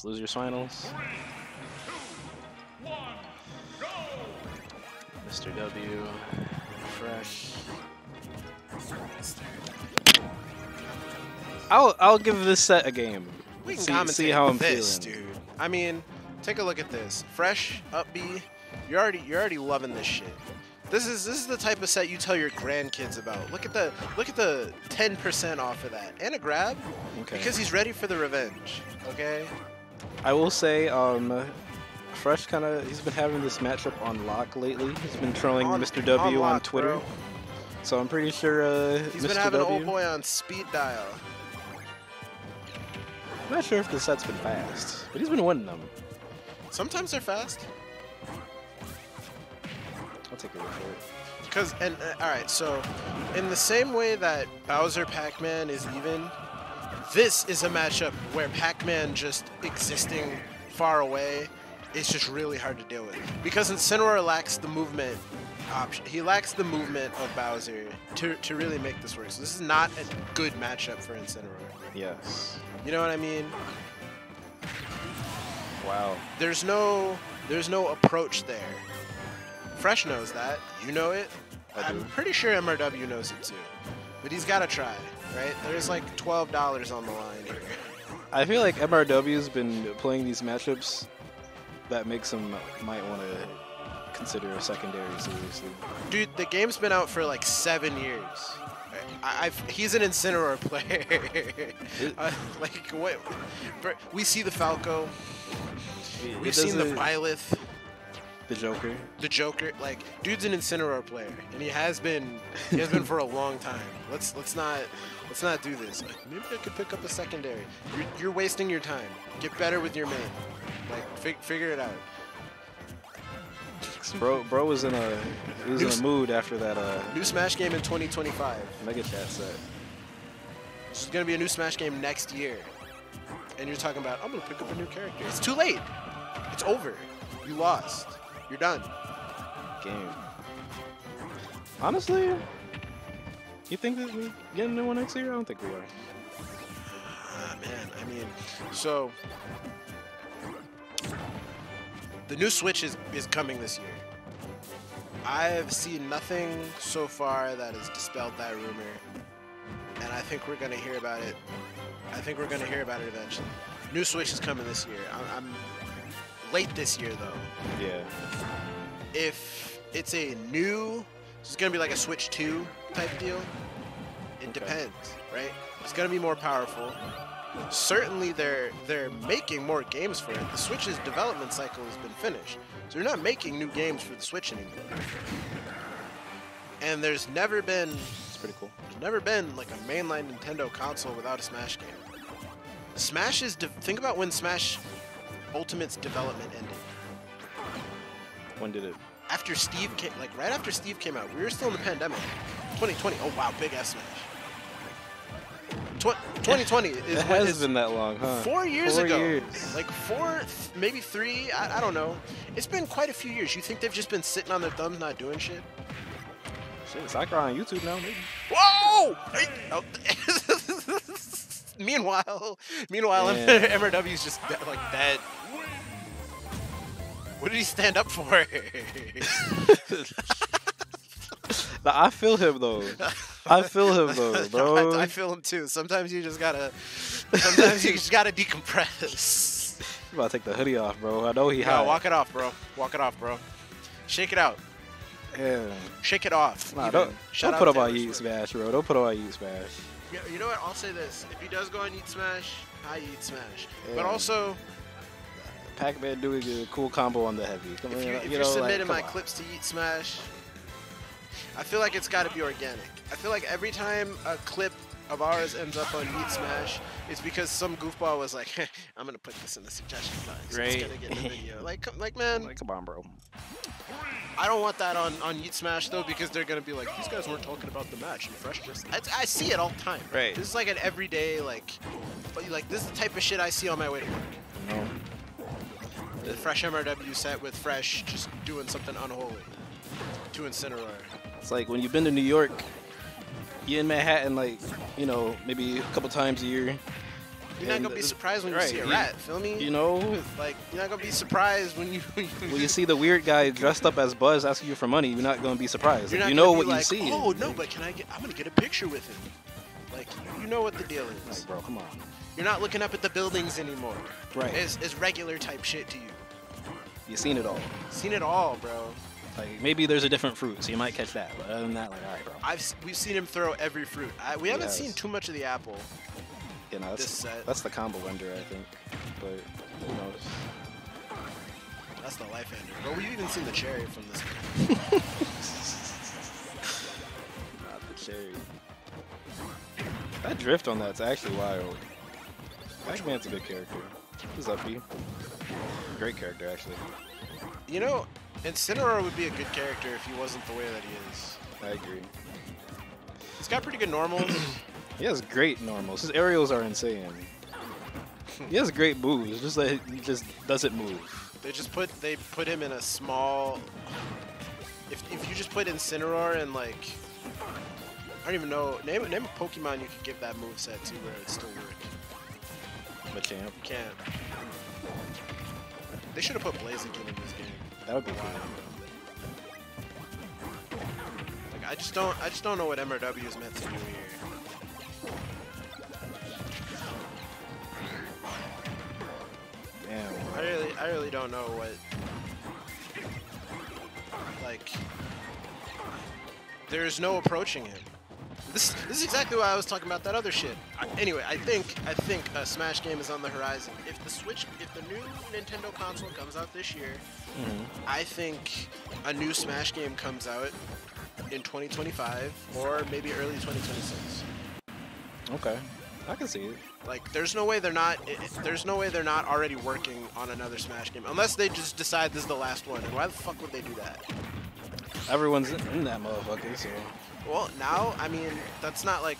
finals, losers finals. Mr. W, fresh. I'll I'll give this set a game. We can see, commentate see how I'm this, feeling. dude. I mean, take a look at this. Fresh, up B. You're already you're already loving this shit. This is this is the type of set you tell your grandkids about. Look at the look at the 10% off of that and a grab Okay. because he's ready for the revenge. Okay. I will say, um, Fresh kind of he's been having this matchup on lock lately. He's been trolling On- Mr. W on, lock, Twitter, bro. so I'm pretty sure uh, He's Mr. been having W. old boy on speed dial. I'm not sure if the set's been fast, but he's been winning them. Sometimes they're fast. I'll take your word for it. Because, and uh, all right, so in the same way that Bowser Pac Man is even, this is a matchup where Pac Man just existing far away is just really hard to deal with. Because Incineroar lacks the movement option. He lacks the movement of Bowser to, to really make this work. So this is not a good matchup for Incineroar. Yes. You know what I mean? Wow. There's no there's no approach there. Fresh knows that. You know it. I I'm pretty sure MRW knows it too. But he's got to try, right? There's like $12 on the line here. I feel like MRW's been playing these matchups that makes him might want to consider a secondary seriously. Dude, the game's been out for like seven years. I, I've, he's an Incineroar player. Uh, like, what? We see the Falco. It We've seen the Byleth. The Joker. the Joker, like, dude's an Incineroar player, and he has been, he has been for a long time. Let's let's not let's not do this. Like, maybe I could pick up a secondary. You're, you're wasting your time. Get better with your main. Like, fig, figure it out. Bro, bro was in a he was in a mood after that uh New Smash game in 2025. Mega Chat set. This is gonna be a new Smash game next year, and you're talking about I'm gonna pick up a new character. It's too late. It's over. You lost. You're done. game. Honestly, you think that we get a new one next year? I don't think we are. Ah, man, I mean, so the new Switch is, is coming this year. I've seen nothing so far that has dispelled that rumor, and I think we're gonna hear about it. I think we're gonna hear about it eventually. New Switch is coming this year. I'm, I'm late this year though. Yeah. If it's a new, it's gonna be like a Switch 2 type deal. It depends, right? It's gonna be more powerful. Certainly, they're they're making more games for it. The Switch's development cycle has been finished, so they're not making new games for the Switch anymore. And there's never been It's pretty cool. there's never been like a mainline Nintendo console without a Smash game. Smash is de- think about when Smash Ultimate's development ended. When did it? after Steve came, like right after Steve came out, we were still in the pandemic. 2020. Oh wow, big ass Smash. Tw- 2020 is, It has been that long, huh? four years Four ago. years. Like four, maybe three. I, I don't know. It's been quite a few years. You think they've just been sitting on their thumbs, not doing shit? Shit, Sakurai on YouTube now, maybe. Whoa! Hey, oh. meanwhile, meanwhile, Yeah. MRW's just like dead. What did he stand up for? Nah, I feel him though. I feel him though, bro. I, I feel him too. Sometimes you just gotta. Sometimes you just gotta decompress. You about to take the hoodie off, bro. I know he Yeah, hot. walk it off, bro. Walk it off, bro. Shake it out. Yeah. Shake it off. Nah, even. don't, Shout don't put up on Yeet Smash, bro. Don't put up on Yeet Smash. You know- You know what? I'll say this: if he does go on Eat Smash, I eat Smash. But also, Pac-Man doing a cool combo on the heavy. Come if, you, if you know, like, submitting come my on. clips to Eat Smash, I feel like it's got to be organic. I feel like every time a clip of ours ends up on Eat Smash, it's because some goofball was like, "I'm gonna put this in the suggestion box. Right. It's gonna get in the video." like, like man, Like, come on, bro. I don't want that on on Yeet Smash though because they're gonna be like, these guys weren't talking about the match and Fresh just. I, I see it all the time. Right. This is like an everyday like, like this is the type of shit I see on my way to work. Know? The Fresh MRW set with Fresh just doing something unholy to Incineroar. It's like when you've been to New York, you in Manhattan, like, you know, maybe a couple times a year, You're not gonna be surprised when you right, see a you- rat. Feel me? You know, like you're not gonna be surprised when you. when you see the weird guy dressed up as Buzz asking you for money, you're not going to be surprised. You're Like, not you gonna know what like, you see. Oh no, but can I get? I'm gonna get a picture with him. Like you know what the deal is. Like, bro, come on. You're not looking up at the buildings anymore. Right. It's, it's regular type shit to you. You've seen it all. Seen it all, bro. Like maybe there's a different fruit, so you might catch that. But other than that, like, all right, bro. I've we've seen him throw every fruit. I, we haven't seen too much of the apple. You know, that's, this set. that's the combo ender, I think. But who knows? That's the life ender. But we've even seen the cherry from this. game. Not the cherry. That drift on that's actually wild. Pac-Man's a good character. He's uppy. Great character, actually. You know, Incineroar would be a good character if he wasn't the way that he is. I agree. He's got pretty good normals. He has great normals. His aerials are insane. He has great moves, just like he just doesn't move. they just put they put him in a small. If, if you just put Incineroar and like, I don't even know name name a Pokemon you could give that move set to where it still work. Machamp. Can't. They should have put Blaziken in this game. That would be wild. Like I just don't I just don't know what MRW is meant to do here. Damn. I really I really don't know what like there's no approaching him. This this is exactly why I was talking about that other shit. I, anyway, I think I think a Smash game is on the horizon. If the Switch if the new Nintendo console comes out this year, Mhm. I think a new Smash game comes out in 2025 or maybe early 2026. Okay. I can see it. Like, there's no way they're not. i i- there's no way they're not already working on another Smash game, unless they just decide this is the last one. And why the fuck would they do that? Everyone's in that motherfucker, so Well, now, I mean, that's not like.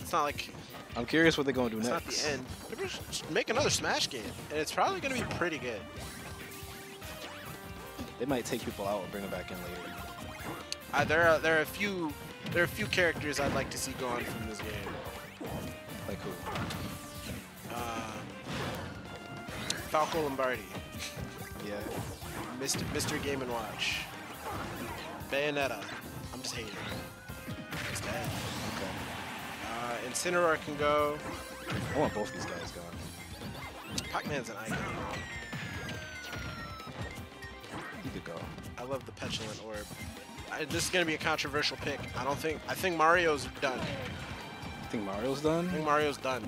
It's not like I'm curious what they're gonna do it's next. not the end. Maybe just make another Smash game, and it's probably gonna be pretty good. They might take people out and bring them back in later. Uh, there are there are a few there are a few characters I'd like to see gone from this game. Like who? Uh, Falco Lombardi, Yeah. Mr. Mr. Game and Watch, Bayonetta. I'm just hating. He's dead. Okay. Uh, Incineroar can go. I want both these guys gone. Pac-Man's an icon. He could go. I love the petulant orb. I, this is gonna be a controversial pick. I don't think. I think Mario's done. I think Mario's done. I think Mario's done.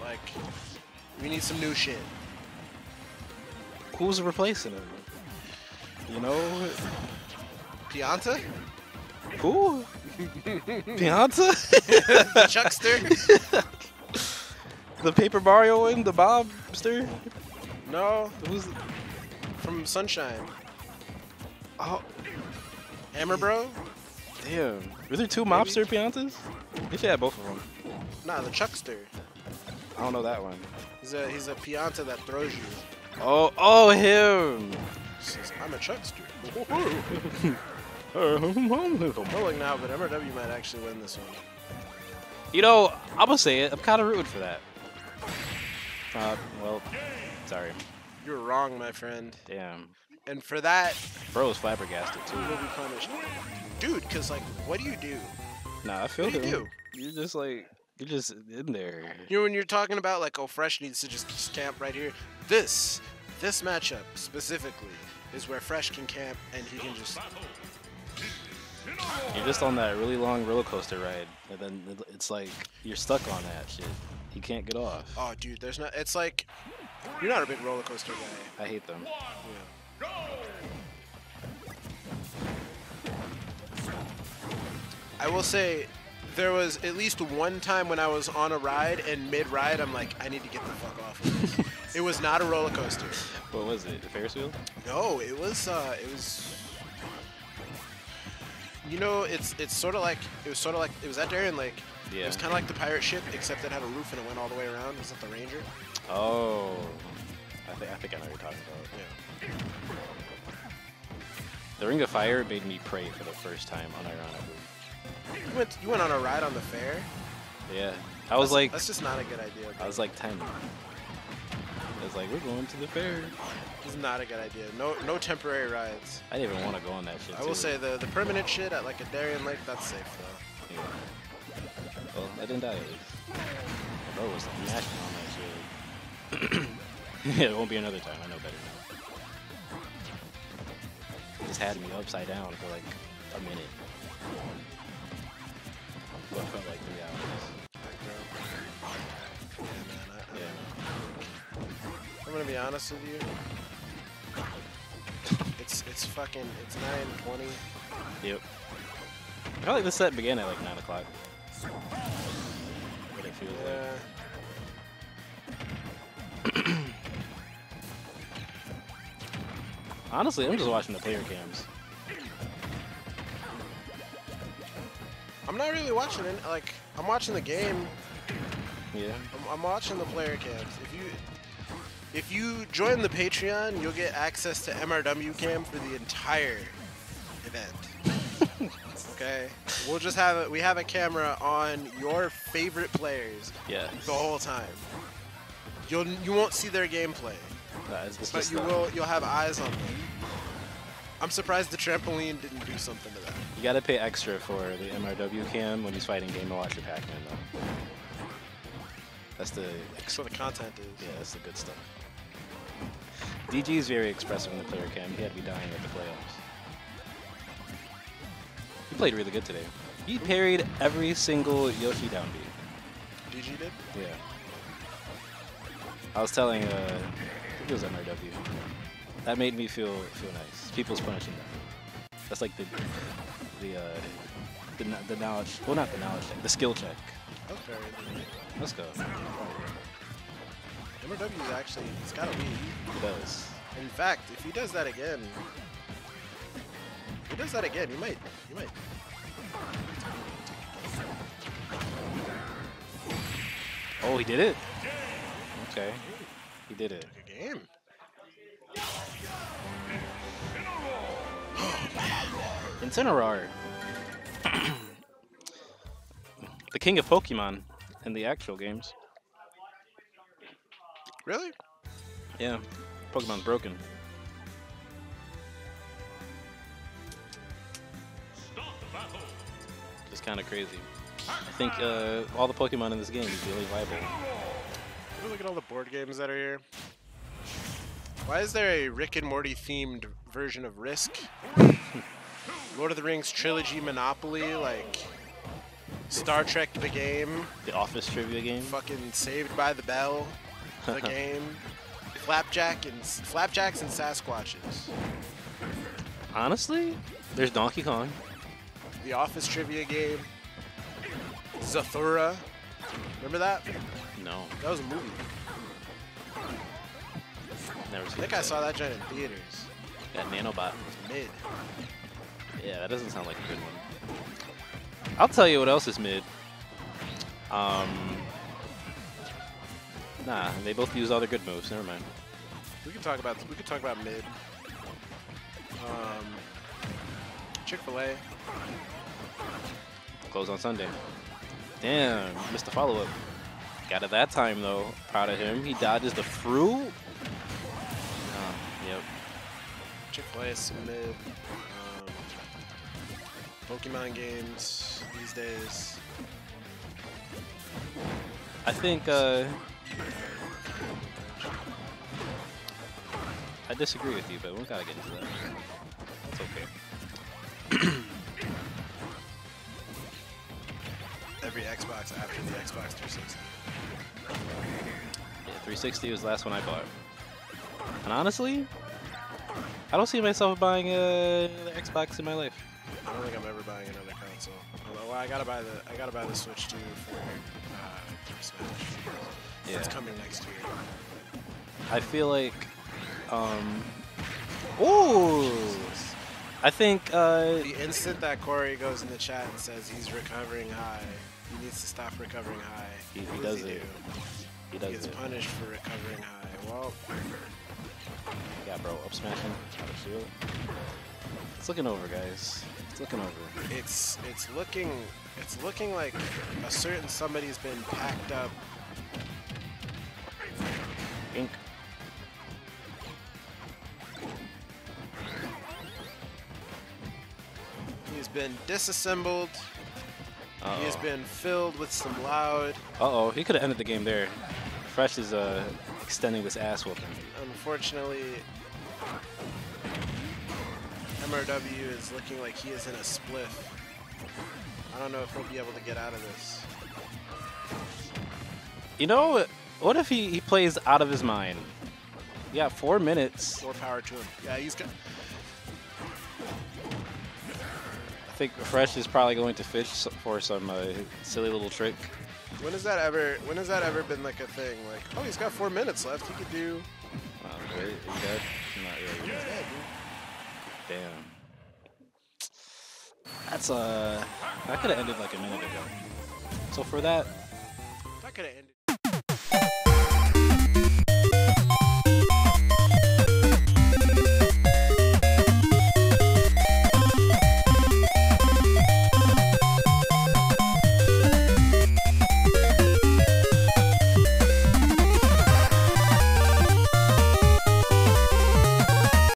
Like, we need some new shit. Who's replacing him? You know? Pianta, Who? Pianta? the Chuckster. the Paper Mario and the Bobster? no, Who's? from Sunshine. Oh, Hammer Bro. damn. Were there two Mobster Piantas? If you had both of them. Nah, the Chuckster. I don't know that one. He's a he's a Pianta that throws you. Oh, oh, him. Says, I'm a Chuckster. you Rolling now, but MRW might actually win this one. You know, I'm gonna say it. I'm kind of rooting for that. Uh, well, sorry. You're wrong, my friend. Damn. And for that, Bro's flabbergasted too. will be punished. Dude, because, like, what do you do? Nah, I feel What do you him. You're just like, you're just in there. You know, when you're talking about, like, oh, Fresh needs to just, just camp right here. This, this matchup specifically, is where Fresh can camp and he can just. You're just on that really long roller coaster ride, and then it's like you're stuck on that shit. You can't get off. Oh, dude, there's not. It's like. You're not a big roller coaster guy. I hate them. Yeah. I will say, there was at least one time when I was on a ride and mid-ride, I'm like, I need to get the fuck off. of this." it was not a roller coaster. What was it? The Ferris wheel? No, it was. Uh, it was. You know, it's it's sort of like it was sort of like it was at Darien Lake. Yeah. It was kind of like the pirate ship, except it had a roof and it went all the way around. Was it the Ranger? Oh, I think I think I know what you're talking about. Yeah. The Ring of Fire made me pray for the first time, unironically. You went you went on a ride on the fair. Yeah, I was That's- like, that's just not a good idea. I was like 10. I was like, we're going to the fair. It's not a good idea. No, no temporary rides. I didn't even want to go on that shit. I will too. say the the permanent shit at like a Darien Lake, that's safe though. Yeah. Well, I didn't die at least. My bro was mashing on that shit. yeah, it won't be another time. I know better now. Just had me upside down for like a minute. What felt like three hours. Gonna be honest with you. It's it's fucking it's 9:20. Yep. I felt like this set began at like 9 o'clock. What it feels like. Yeah. Honestly, I'm just watching the player cams. I'm not really watching it. Like I'm watching the game. Yeah. I'm, I'm watching the player cams. If if you join the Patreon, you'll get access to MRW cam for the entire event. okay, we'll just have it. We have a camera on your favorite players Yeah. the whole time. You'll you won't see their gameplay, Nah, it's, it's but you will. You'll have eyes on them. I'm surprised the trampoline didn't do something to that. You gotta pay extra for the MRW cam when he's fighting Game & Watch or Pac-Man though. That's the That's what the content is. yeah, that's the good stuff. DG is very expressive in the player cam. He had to be dying at the playoffs. He played really good today. He parried every single Yoshi down B. DG did. Yeah. I was telling uh, I think it was MRW. That made me feel feel nice. People's punishing them. That's like the the uh, the, the knowledge. Well, not the knowledge check. The skill check. Good. Let's go. MRW is actually it's got to be. It does. In fact, if he does that again, if he does that again, he might, he might. Oh, he did it. Okay. He did it. Good game. Incineroar. the king of Pokemon in the actual games. Really? Yeah. Pokemon's broken. Just kind of crazy. I think uh, all the Pokemon in this game is really viable. Look at all the board games that are here. Why is there a Rick and Morty themed version of Risk? Lord of the Rings trilogy Monopoly, like Star Trek the game, The Office trivia game. fucking Saved by the Bell, the game, Flapjack and Flapjacks and Sasquatches, Honestly, there's Donkey Kong. the Office trivia game, Zathura. Remember that? No, That was a movie. never I think I saw that giant in theaters. That Nanobot. Mid. Yeah, that doesn't sound like a good one. I'll tell you what else is mid. Um, nah, they both use all their good moves. Never mind. We can talk about we can talk about mid. Um, Chick Fil A. Close on Sunday. Damn, missed the follow up. Got it that time though. Proud of him. He dodges the fruit. Oh, yep. Chick Fil A is mid. Um, Pokemon games these days. I think uh, I disagree with you, but we gotta get into that. It's okay. Every Xbox after the Xbox 360. Yeah, 360 was the last one I bought. And honestly, I don't see myself buying uh, the Xbox in my life. I don't think I'm ever buying another console. Although well, I gotta buy the I gotta buy the Switch too for uh, Smash. It's Yeah. coming next year. I feel like, um, ooh, I think uh, The instant that Corey goes in the chat and says he's recovering high, he needs to stop recovering high. He- he does he it. do? he He gets it. punished for recovering high. Well, Yeah, bro, up smashing, out of shield. It's looking over, guys. It's looking over. It's it's looking it's looking like a certain somebody's been packed up. Been disassembled. Uh He has oh. been filled with some loud. Uh oh. He could have ended the game there. Fresh is uh extending this ass whooping. Unfortunately, MRW is looking like he is in a spliff. I don't know if he'll be able to get out of this. You know, what if he, he plays out of his mind? Yeah, four minutes. More power to him. Yeah, he's got. Think Fresh is probably going to fish for some uh, silly little trick. When has that ever? When has that ever been like a thing? Like, oh, he's got four minutes left. He could do. Wow, wait, you dead? Not really. Dude. Damn. That's uh, that could have ended like a minute ago. So for that, That could have ended.